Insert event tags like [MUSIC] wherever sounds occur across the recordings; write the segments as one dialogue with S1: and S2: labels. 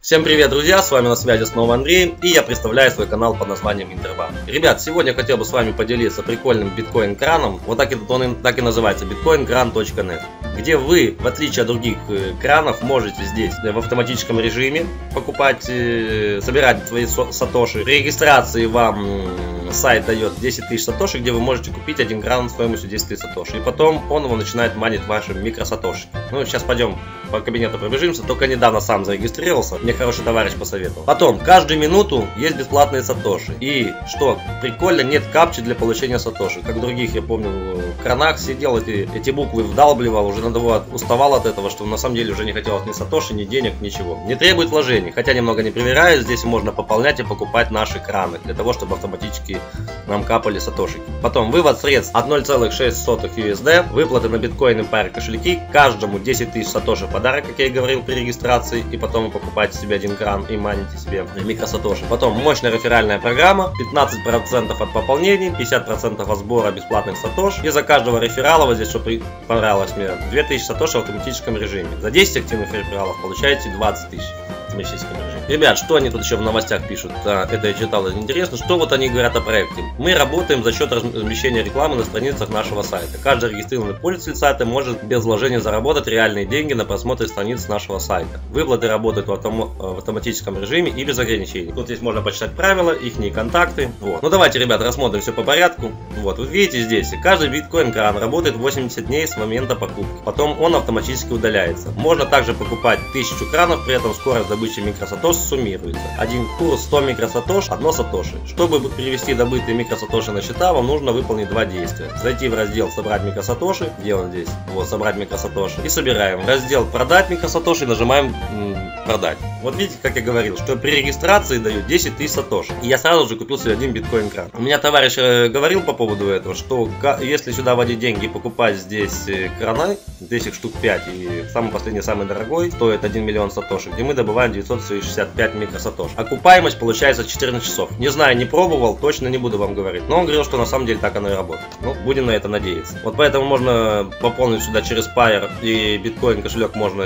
S1: Всем привет, друзья, с вами на связи снова Андрей, и я представляю свой канал под названием Интербанк. Ребят, сегодня хотел бы с вами поделиться прикольным биткоин-краном, вот так, он так и называется, bitcoinkran.net, где вы, в отличие от других э, кранов, можете здесь в автоматическом режиме покупать, э, собирать свои сатоши. При регистрации вам сайт дает 10 тысяч сатоши, где вы можете купить один кран стоимостью 10 тысяч сатоши, и потом он его начинает манить ваши микросатоши. Ну, сейчас пойдем по кабинету пробежимся, только недавно сам зарегистрировался, мне хороший товарищ посоветовал. Потом, каждую минуту есть бесплатные сатоши. И что, прикольно, нет капчи для получения сатоши. Как других, я помню, в кранах сидел, эти, эти буквы вдалбливал, уже надо уставал от этого, что на самом деле уже не хотелось ни сатоши, ни денег, ничего. Не требует вложений, хотя немного не проверяю, здесь можно пополнять и покупать наши краны, для того, чтобы автоматически нам капали сатошики. Потом, вывод средств от 0,6 USD, выплаты на биткоины пары кошельки, каждому 10 тысяч сатоши по подарок, как я и говорил, при регистрации, и потом вы покупаете себе один кран и маните себе микросатоши. Потом мощная реферальная программа, 15% от пополнений, 50% от сбора бесплатных сатош. И за каждого реферала, вот здесь, что понравилось мне, 2000 сатош в автоматическом режиме. За 10 активных рефералов получаете 20 тысяч автоматическом режиме. Ребят, что они тут еще в новостях пишут? А, это я читал, это интересно. Что вот они говорят о проекте? Мы работаем за счет размещения рекламы на страницах нашего сайта. Каждый регистрированный пользователь сайта может без вложения заработать реальные деньги на просмотре страниц нашего сайта. Выплаты работают в, автом... в автоматическом режиме и без ограничений. Тут здесь можно почитать правила, их контакты. Вот. Ну давайте, ребят, рассмотрим все по порядку. Вот, вы видите здесь, каждый биткоин-кран работает 80 дней с момента покупки. Потом он автоматически удаляется. Можно также покупать 1000 кранов, при этом скорость добычи микросатош суммируется. Один курс 100 микросатош, 1 сатоши. Чтобы перевести добытые микросатоши на счета, вам нужно выполнить два действия. Зайти в раздел «Собрать микросатоши», где он здесь? Вот, «Собрать микросатоши». И собираем. Раздел «Продать микросатоши» нажимаем «Продать». Вот видите, как я говорил, что при регистрации дают 10 тысяч сатоши. И я сразу же купил себе один биткоин кран. У меня товарищ э, говорил по поводу этого, что если сюда вводить деньги и покупать здесь э, краны, здесь их штук 5, и самый последний, самый дорогой, стоит 1 миллион сатоши, где мы добываем 965 микросатош. Окупаемость получается 14 часов. Не знаю, не пробовал, точно не буду вам говорить. Но он говорил, что на самом деле так оно и работает. Ну, будем на это надеяться. Вот поэтому можно пополнить сюда через Pair и биткоин кошелек можно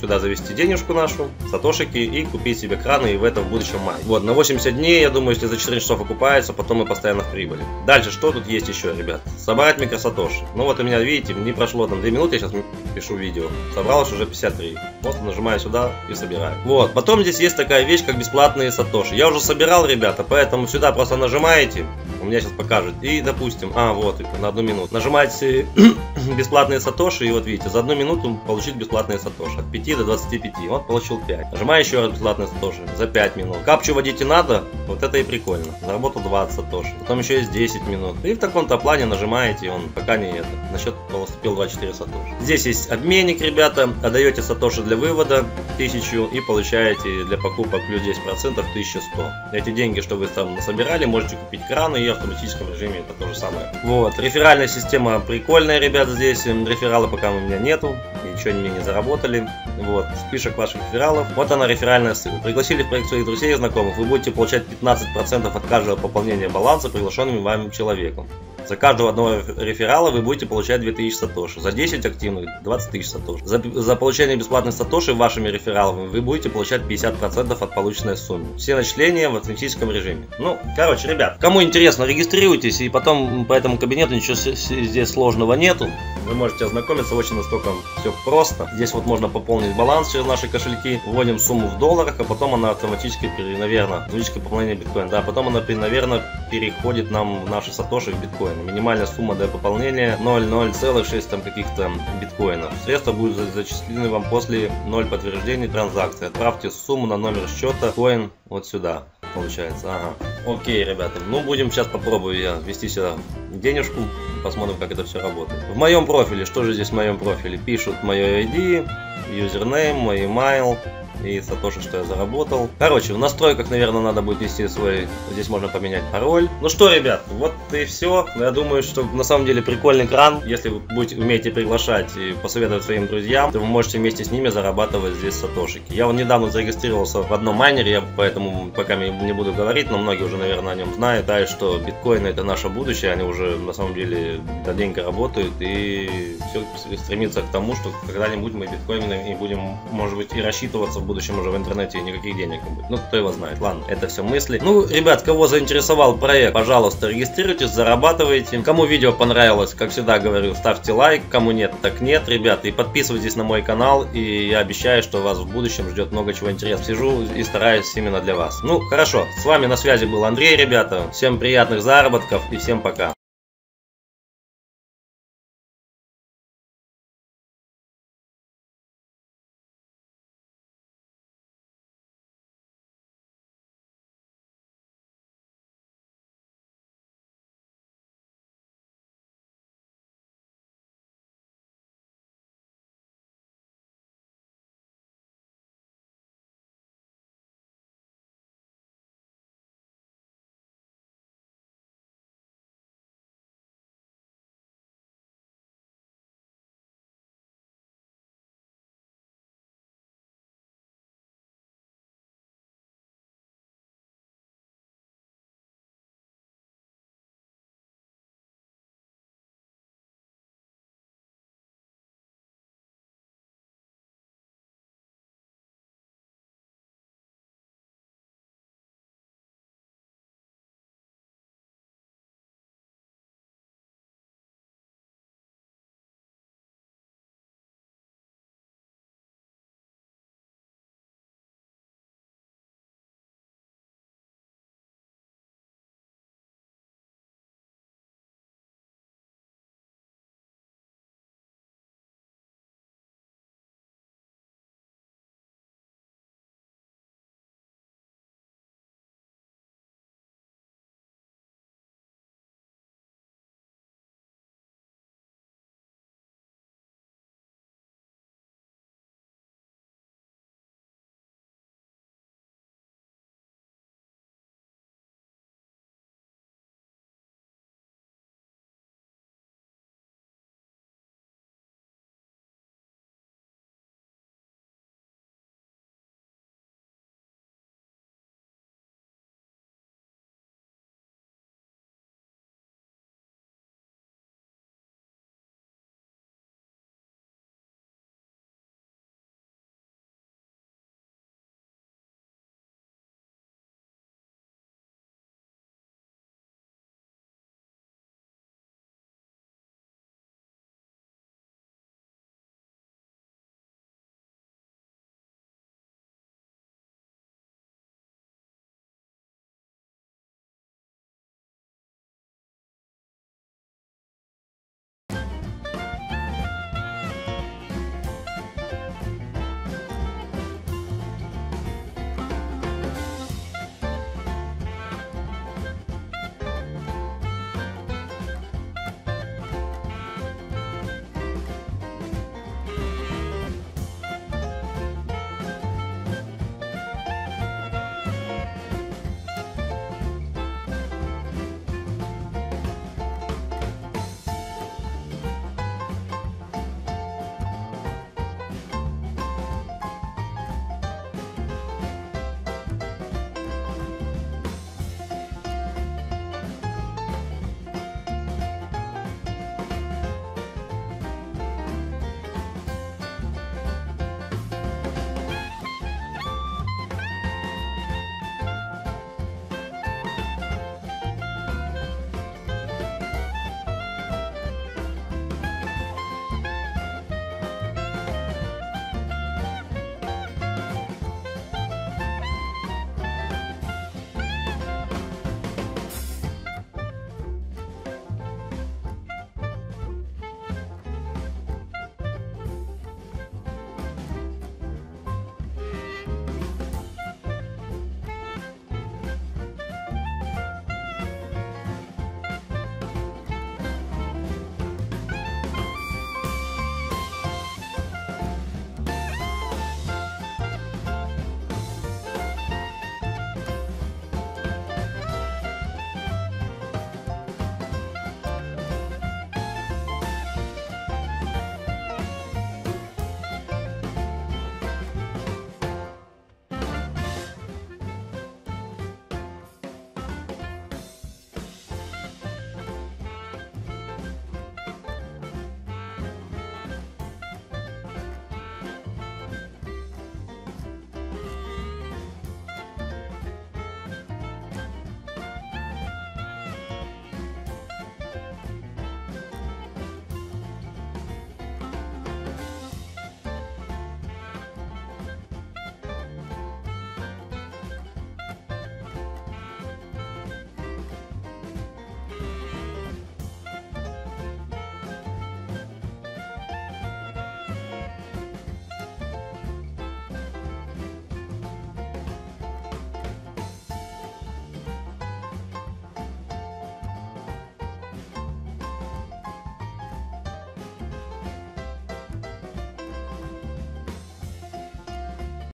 S1: сюда завести денежку нашу, сатоши кошики и купить себе краны и в этом в будущем мае. Вот, на 80 дней, я думаю, если за 14 часов окупается, потом мы постоянно в прибыли. Дальше, что тут есть еще, ребят? Собрать микросатоши. Ну вот у меня, видите, не прошло там 2 минуты, я сейчас пишу видео. Собралось уже 53. Вот нажимаю сюда и собираю. Вот, потом здесь есть такая вещь, как бесплатные сатоши. Я уже собирал, ребята, поэтому сюда просто нажимаете, у меня сейчас покажет. И, допустим, а, вот, на одну минуту. Нажимаете [CLEARS THROAT] бесплатные сатоши, и вот видите, за одну минуту получить бесплатные сатоши. От 5 до 25. Вот, получил 5. Нажимаю еще раз бесплатные сатоши за 5 минут. Капчу водить и надо, вот это и прикольно. Заработал 20 сатоши. Потом еще есть 10 минут. И в таком-то плане нажимаете, он пока не это. На счет поступил 24 сатоши. Здесь есть обменник, ребята. Отдаете сатоши для вывода 1000 и получаете для покупок плюс 10% 1100. Эти деньги, что вы там насобирали, можете купить краны и автоматическом режиме это то же самое. Вот, реферальная система прикольная, ребята, здесь. Рефералы пока у меня нету, ничего мне не заработали. Вот, список ваших рефералов. Вот она реферальная ссылка. Пригласили в проект своих друзей и знакомых. Вы будете получать 15% от каждого пополнения баланса приглашенным вами человеком. За каждого одного реферала вы будете получать 2000 сатоши. За 10 активных 20 тысяч сатоши. За, за получение бесплатной сатоши вашими рефералами вы будете получать 50% от полученной суммы. Все начисления в автоматическом режиме. Ну, короче, ребят, кому интересно, регистрируйтесь и потом по этому кабинету ничего здесь сложного нету. Вы можете ознакомиться очень настолько все просто. Здесь вот можно пополнить баланс через наши кошельки. Вводим сумму в долларах, а потом она автоматически, наверное, автоматическое пополнение биткоина. Да, потом она, наверное, переходит нам в наши сатоши в биткоин. Минимальная сумма для пополнения 0,0,6 там каких-то биткоинов. Средства будут зачислены вам после 0 подтверждений транзакции. Отправьте сумму на номер счета коин вот сюда. Получается, ага. Окей, ребята, ну будем сейчас попробую я ввести сюда денежку, посмотрим, как это все работает. В моем профиле, что же здесь в моем профиле? Пишут мое ID, юзернейм, мой email, и сатоши, что я заработал. Короче, в настройках, наверное, надо будет ввести свой, здесь можно поменять пароль. Ну что, ребят, вот и все. Я думаю, что на самом деле прикольный кран. Если вы будете, умеете приглашать и посоветовать своим друзьям, то вы можете вместе с ними зарабатывать здесь сатошики. Я вот недавно зарегистрировался в одном майнере, я поэтому пока не буду говорить, но многие уже, наверное, о нем знают, да, что биткоины это наше будущее, они уже на самом деле давненько работают и все стремится к тому, что когда-нибудь мы биткоинами будем, может быть, и рассчитываться будущем уже в интернете и никаких денег не будет. Ну, кто его знает. Ладно, это все мысли. Ну, ребят, кого заинтересовал проект, пожалуйста, регистрируйтесь, зарабатывайте. Кому видео понравилось, как всегда говорю, ставьте лайк, кому нет, так нет, ребята, и подписывайтесь на мой канал, и я обещаю, что вас в будущем ждет много чего интересного. Сижу и стараюсь именно для вас. Ну, хорошо, с вами на связи был Андрей, ребята. Всем приятных заработков и всем пока.